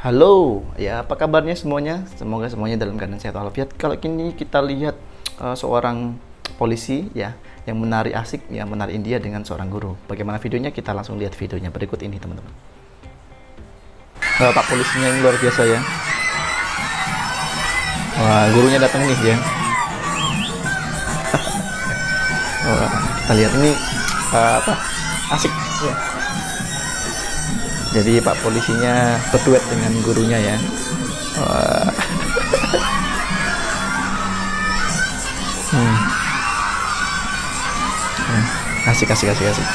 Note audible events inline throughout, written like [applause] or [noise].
Halo, ya apa kabarnya semuanya? Semoga semuanya dalam keadaan sehat walafiat. Kalau kini kita lihat uh, seorang polisi ya yang menari asik ya menari India dengan seorang guru. Bagaimana videonya? Kita langsung lihat videonya berikut ini teman-teman. Pak polisinya yang luar biasa ya. Wah, gurunya datang nih ya. [laughs] Wah, kita lihat ini uh, apa? Asik ya jadi pak polisinya berduet dengan gurunya ya Wah. [laughs] hmm. Hmm. asik asik asik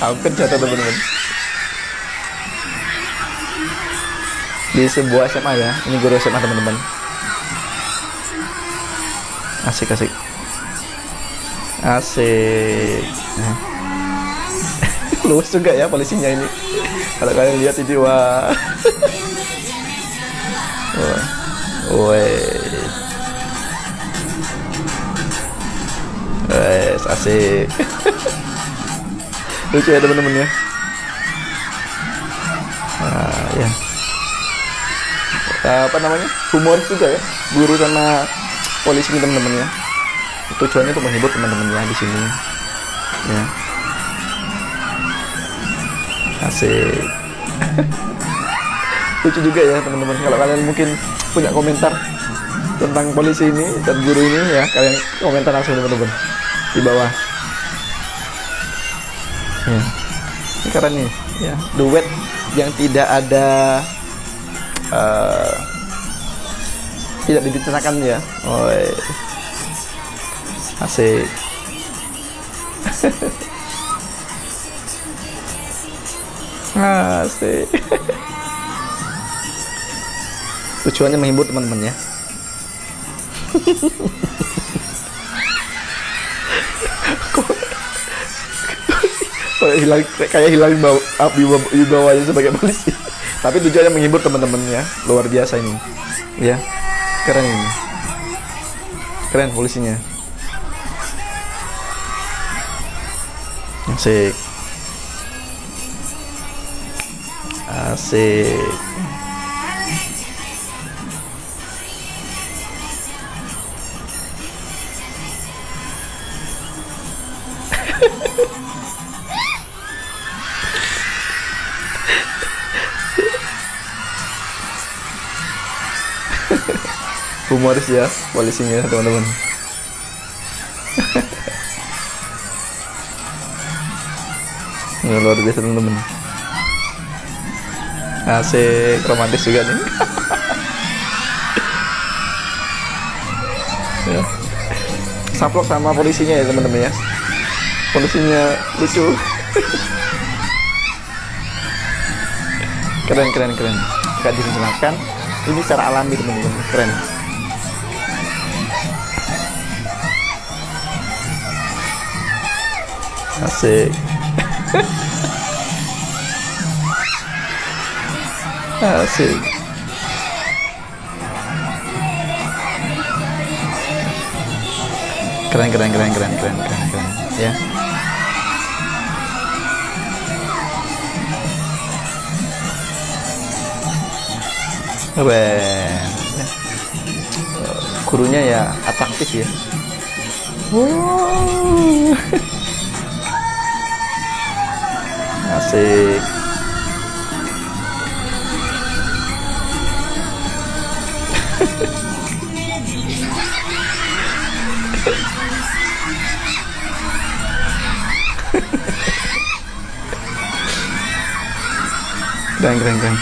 hampir [laughs] jatuh teman-teman di sebuah SMA ya ini guru SMA teman-teman asik asik asik. Luas juga ya polisinya ini. Kalau kalian lihat ini wah. Wes wes asik. Lucu ya teman-teman ya. Ah, ya apa namanya? Humor juga ya. Guru sama polisi teman-teman ya tujuannya untuk menghibur teman-teman ya di sini. Ya. Asik. [laughs] Lucu juga ya teman-teman. Kalau kalian mungkin punya komentar tentang polisi ini dan guru ini ya kalian komentar langsung teman-teman di bawah. Ya. Ini keren nih ya duet yang tidak ada uh, tidak dibicarakan ya. Oh asik [laughs] Asik. Tujuannya menghibur teman-teman ya. kayak hilang kayak hilang bau sebagai polisi. Tapi tujuannya menghibur teman-teman ya. Luar biasa ini. Ya. Keren ini. Keren polisinya. Asik. Asik. Humoris ya polisinya teman-teman. Luar biasa teman-teman. Asik romantis juga nih. [laughs] Ya. saplok sama polisinya ya teman-teman ya. Polisinya lucu. [laughs] Keren keren keren. Gak direncanakan. Ini secara alami teman-teman. Keren. Asik Asik. Keren keren keren keren keren keren keren ya. Keren. Ya. Gurunya ya atraktif ya. Wow. [laughs] Asik. keren keren keren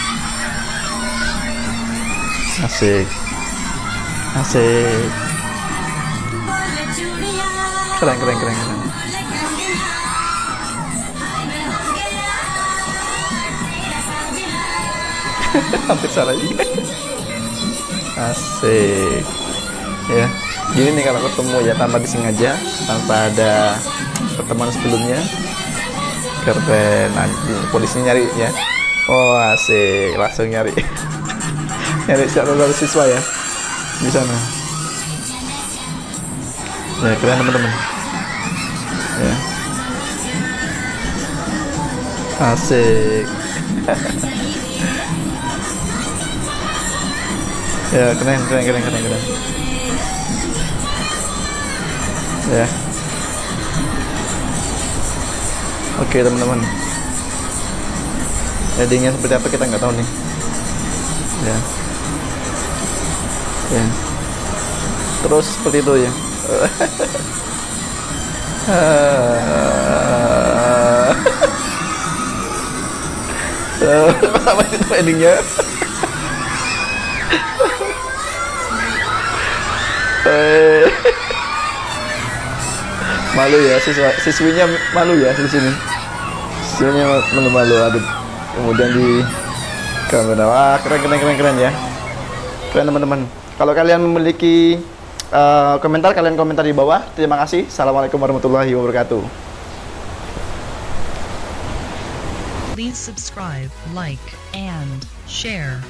asik. Asik. Keren keren keren keren [laughs] hampir salah juga. Asik. Ya gini nih kalau ketemu ya tanpa disengaja tanpa ada pertemuan sebelumnya. Keren nanti polisinya nyari ya. Oh asik. Langsung nyari. [laughs] Nyari calon siswa ya di sana. Ya keren teman-teman. Ya. Asik [laughs] ya keren keren keren keren keren. Ya. Oke teman-teman. Endingnya seperti apa kita nggak tahu nih. Ya. Ya. Terus seperti itu ya. [laughs] Apa itu endingnya [laughs] Malu ya siswa siswinya malu ya di sini. Siswinya malu malu. Aduh kemudian di kamera. Wah keren keren keren keren ya. Keren teman-teman. Kalau kalian memiliki uh, komentar kalian komentar di bawah. Terima kasih. Assalamualaikum warahmatullahi wabarakatuh. Please subscribe, like, and share.